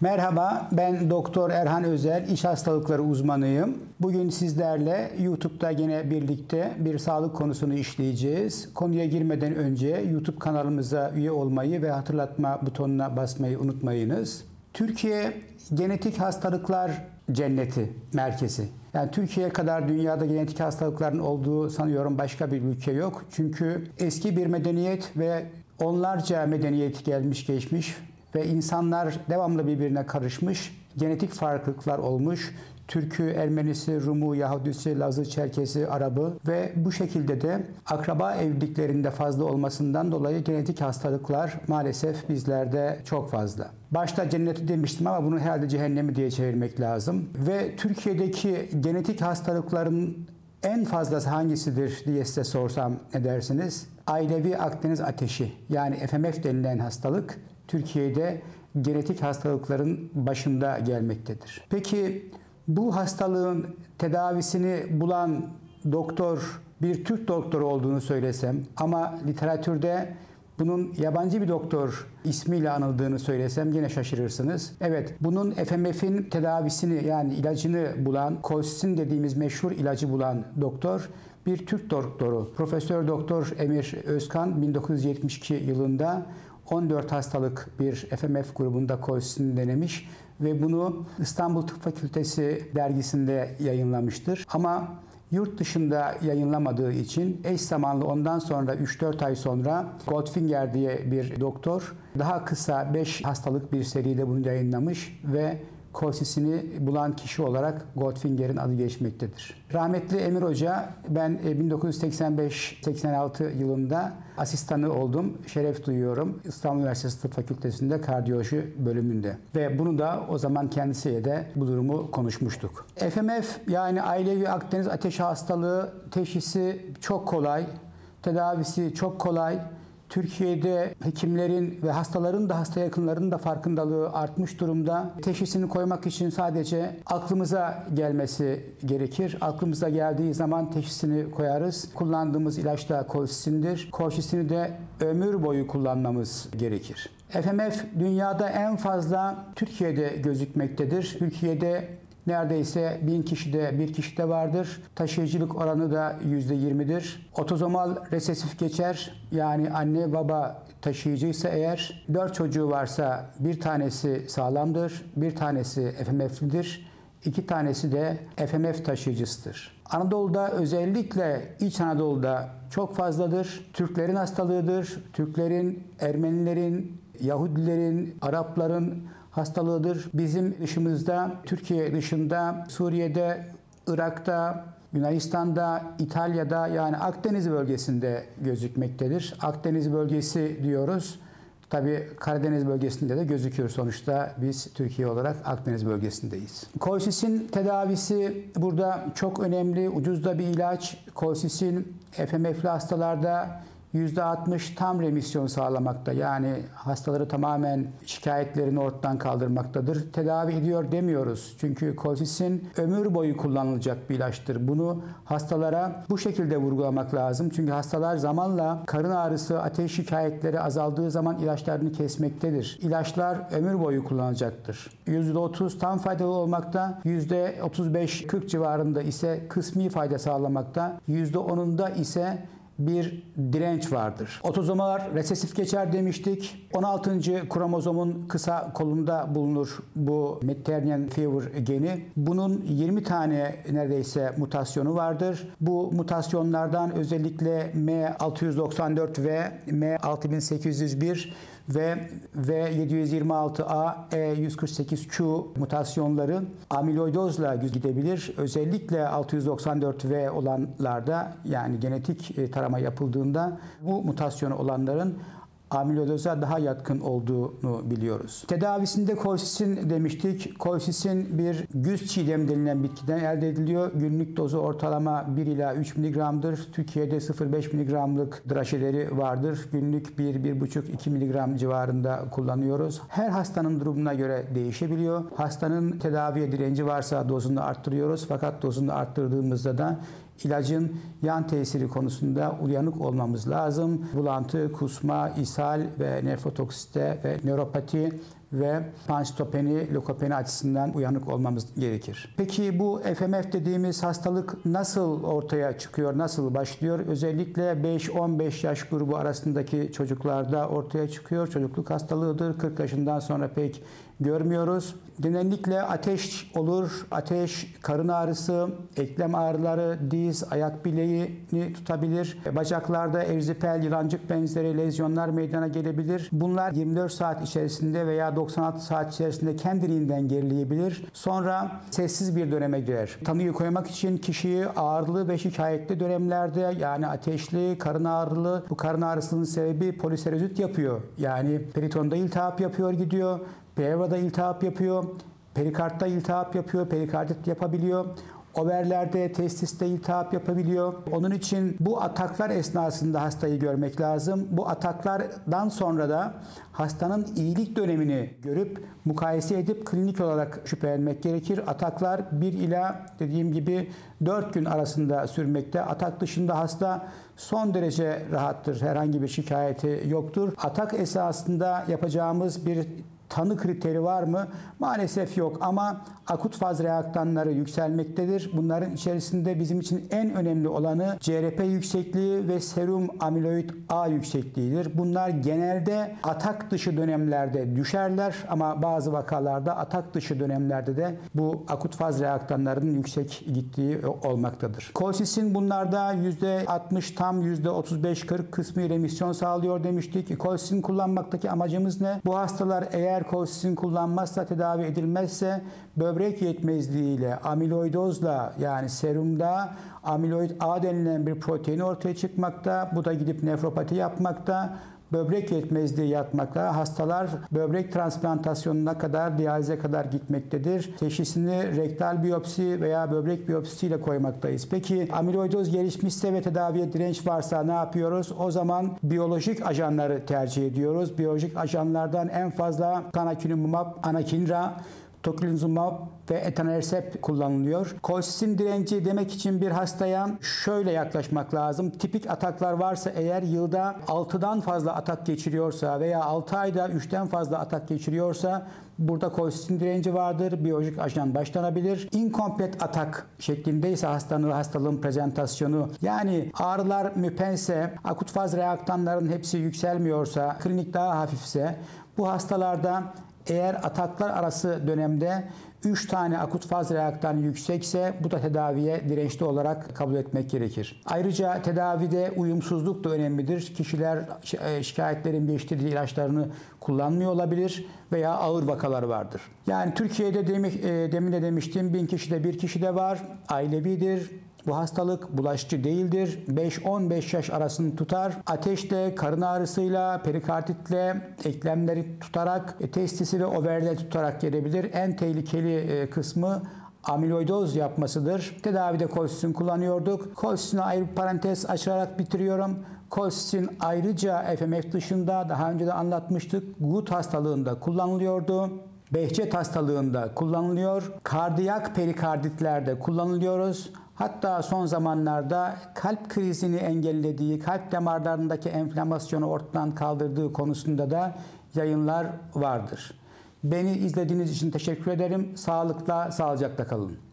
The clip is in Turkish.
Merhaba, ben Doktor Erhan Özel, iş hastalıkları uzmanıyım. Bugün sizlerle YouTube'da yine birlikte bir sağlık konusunu işleyeceğiz. Konuya girmeden önce YouTube kanalımıza üye olmayı ve hatırlatma butonuna basmayı unutmayınız. Türkiye genetik hastalıklar cenneti merkezi. Yani Türkiye kadar dünyada genetik hastalıkların olduğu sanıyorum başka bir ülke yok. Çünkü eski bir medeniyet ve onlarca medeniyet gelmiş geçmiş ve insanlar devamlı birbirine karışmış, genetik farklılıklar olmuş. Türkü, Ermenisi, Rumu, Yahudisi, Lazı, Çerkesi, Arabı ve bu şekilde de akraba evliliklerinde fazla olmasından dolayı genetik hastalıklar maalesef bizlerde çok fazla. Başta cenneti demiştim ama bunu herhalde cehennemi diye çevirmek lazım. Ve Türkiye'deki genetik hastalıkların en fazlası hangisidir diye size sorsam ne dersiniz? Ailevi Akdeniz ateşi yani FMF denilen hastalık Türkiye'de genetik hastalıkların başında gelmektedir. Peki bu hastalığın tedavisini bulan doktor bir Türk doktor olduğunu söylesem ama literatürde bunun yabancı bir doktor ismiyle anıldığını söylesem yine şaşırırsınız. Evet, bunun FMF'in tedavisini yani ilacını bulan, kolsisin dediğimiz meşhur ilacı bulan doktor bir Türk doktoru. Profesör Doktor Emir Özkan 1972 yılında 14 hastalık bir FMF grubunda kolsisini denemiş ve bunu İstanbul Tıp Fakültesi dergisinde yayınlamıştır. Ama yurt dışında yayınlamadığı için eş zamanlı ondan sonra 3-4 ay sonra Goldfinger diye bir doktor daha kısa 5 hastalık bir seride bunu yayınlamış ve kolsisini bulan kişi olarak Goldfinger'in adı geçmektedir. Rahmetli Emir Hoca ben 1985-86 e, yılında asistanı oldum. Şeref duyuyorum. İstanbul Üniversitesi Tıp Fakültesi'nde kardiyoloji bölümünde. Ve bunu da o zaman kendisiyle de bu durumu konuşmuştuk. FMF yani ailevi Akdeniz ateşi hastalığı teşhisi çok kolay. Tedavisi çok kolay. Türkiye'de hekimlerin ve hastaların da hasta yakınlarının da farkındalığı artmış durumda. Teşhisini koymak için sadece aklımıza gelmesi gerekir. Aklımıza geldiği zaman teşhisini koyarız. Kullandığımız ilaç da kolsisindir. Kolsisini de ömür boyu kullanmamız gerekir. FMF dünyada en fazla Türkiye'de gözükmektedir. Türkiye'de neredeyse bin kişide bir kişide vardır. Taşıyıcılık oranı da %20'dir. Otozomal resesif geçer. Yani anne baba taşıyıcıysa eğer dört çocuğu varsa bir tanesi sağlamdır, bir tanesi FMF'lidir. iki tanesi de FMF taşıyıcısıdır. Anadolu'da özellikle İç Anadolu'da çok fazladır. Türklerin hastalığıdır. Türklerin, Ermenilerin, Yahudilerin, Arapların hastalığıdır. Bizim dışımızda, Türkiye dışında, Suriye'de, Irak'ta, Yunanistan'da, İtalya'da yani Akdeniz bölgesinde gözükmektedir. Akdeniz bölgesi diyoruz. Tabi Karadeniz bölgesinde de gözüküyor sonuçta biz Türkiye olarak Akdeniz bölgesindeyiz. Kolsisin tedavisi burada çok önemli. Ucuz da bir ilaç. Kolsisin FMF'li hastalarda %60 tam remisyon sağlamakta. Yani hastaları tamamen şikayetlerini ortadan kaldırmaktadır. Tedavi ediyor demiyoruz. Çünkü kolsisin ömür boyu kullanılacak bir ilaçtır. Bunu hastalara bu şekilde vurgulamak lazım. Çünkü hastalar zamanla karın ağrısı, ateş şikayetleri azaldığı zaman ilaçlarını kesmektedir. İlaçlar ömür boyu kullanılacaktır. %30 tam faydalı olmakta, %35-40 civarında ise kısmi fayda sağlamakta, %10'unda ise bir direnç vardır. Otozomalar resesif geçer demiştik. 16. kromozomun kısa kolunda bulunur bu Mediterranean fever geni. Bunun 20 tane neredeyse mutasyonu vardır. Bu mutasyonlardan özellikle M694 ve M6801 ve V726A, E148Q mutasyonları amiloidozla gidebilir. Özellikle 694V olanlarda yani genetik e, tarama yapıldığında bu mutasyonu olanların amiloidoza daha yatkın olduğunu biliyoruz. Tedavisinde kolsisin demiştik. Kolsisin bir güz çiğdem denilen bitkiden elde ediliyor. Günlük dozu ortalama 1 ila 3 mg'dır. Türkiye'de 0,5 mg'lık draşeleri vardır. Günlük 1-1,5-2 mg civarında kullanıyoruz. Her hastanın durumuna göre değişebiliyor. Hastanın tedaviye direnci varsa dozunu arttırıyoruz. Fakat dozunu arttırdığımızda da ilacın yan tesiri konusunda uyanık olmamız lazım. Bulantı, kusma, ishal ve nefrotoksite ve nöropati ve pansitopeni, lokopeni açısından uyanık olmamız gerekir. Peki bu FMF dediğimiz hastalık nasıl ortaya çıkıyor, nasıl başlıyor? Özellikle 5-15 yaş grubu arasındaki çocuklarda ortaya çıkıyor. Çocukluk hastalığıdır. 40 yaşından sonra pek görmüyoruz. Genellikle ateş olur. Ateş, karın ağrısı, eklem ağrıları, diz, ayak bileğini tutabilir. Bacaklarda erzipel, yılancık benzeri lezyonlar meydana gelebilir. Bunlar 24 saat içerisinde veya 96 saat içerisinde kendiliğinden gerileyebilir. Sonra sessiz bir döneme girer. Tanıyı koymak için kişiyi ağrılı ve şikayetli dönemlerde yani ateşli, karın ağrılı, bu karın ağrısının sebebi poliserozit yapıyor. Yani peritonda iltihap yapıyor gidiyor. Pleurada iltihap yapıyor, perikartta iltihap yapıyor, perikardit yapabiliyor. Overlerde, testiste iltihap yapabiliyor. Onun için bu ataklar esnasında hastayı görmek lazım. Bu ataklardan sonra da hastanın iyilik dönemini görüp mukayese edip klinik olarak şüphelenmek gerekir. Ataklar 1 ila dediğim gibi 4 gün arasında sürmekte. Atak dışında hasta son derece rahattır. Herhangi bir şikayeti yoktur. Atak esasında yapacağımız bir tanı kriteri var mı? Maalesef yok ama akut faz reaktanları yükselmektedir. Bunların içerisinde bizim için en önemli olanı CRP yüksekliği ve serum amiloid A yüksekliğidir. Bunlar genelde atak dışı dönemlerde düşerler ama bazı vakalarda atak dışı dönemlerde de bu akut faz reaktanlarının yüksek gittiği olmaktadır. Kolsisin bunlarda %60 tam %35-40 kısmı remisyon sağlıyor demiştik. Kolsisin kullanmaktaki amacımız ne? Bu hastalar eğer kolsisin kullanmazsa tedavi edilmezse böbrek yetmezliğiyle, amiloidozla yani serumda amiloid A denilen bir protein ortaya çıkmakta. Bu da gidip nefropati yapmakta böbrek yetmezliği yatmakta. Hastalar böbrek transplantasyonuna kadar, dialize kadar gitmektedir. Teşhisini rektal biyopsi veya böbrek biyopsisiyle koymaktayız. Peki amiloidoz gelişmişse ve tedaviye direnç varsa ne yapıyoruz? O zaman biyolojik ajanları tercih ediyoruz. Biyolojik ajanlardan en fazla canakinumab, anakinra, tocilizumab ve etanercept kullanılıyor. Kolsisin direnci demek için bir hastaya şöyle yaklaşmak lazım. Tipik ataklar varsa eğer yılda 6'dan fazla atak geçiriyorsa veya 6 ayda 3'ten fazla atak geçiriyorsa burada kolsisin direnci vardır. Biyolojik ajan başlanabilir. Inkomplet atak şeklindeyse hastanın hastalığın prezentasyonu yani ağrılar müpense, akut faz reaktanların hepsi yükselmiyorsa, klinik daha hafifse bu hastalarda eğer ataklar arası dönemde 3 tane akut faz reaktan yüksekse bu da tedaviye dirençli olarak kabul etmek gerekir. Ayrıca tedavide uyumsuzluk da önemlidir. Kişiler e, şikayetlerin değiştirdiği ilaçlarını kullanmıyor olabilir veya ağır vakalar vardır. Yani Türkiye'de demin de demiştim bin kişide bir kişi de var. Ailevidir, bu hastalık bulaşıcı değildir. 5-15 yaş arasını tutar. Ateşle, karın ağrısıyla, perikarditle, eklemleri tutarak, e, testisi ve overleri tutarak gelebilir. En tehlikeli e, kısmı amiloidoz yapmasıdır. Tedavide kolsisin kullanıyorduk. Kolsisine ayrı parantez açarak bitiriyorum. Kolsisin ayrıca FMF dışında daha önce de anlatmıştık. Gut hastalığında kullanılıyordu. Behçet hastalığında kullanılıyor. Kardiyak perikarditlerde kullanılıyoruz. Hatta son zamanlarda kalp krizini engellediği, kalp damarlarındaki enflamasyonu ortadan kaldırdığı konusunda da yayınlar vardır. Beni izlediğiniz için teşekkür ederim. Sağlıkla, sağlıcakla kalın.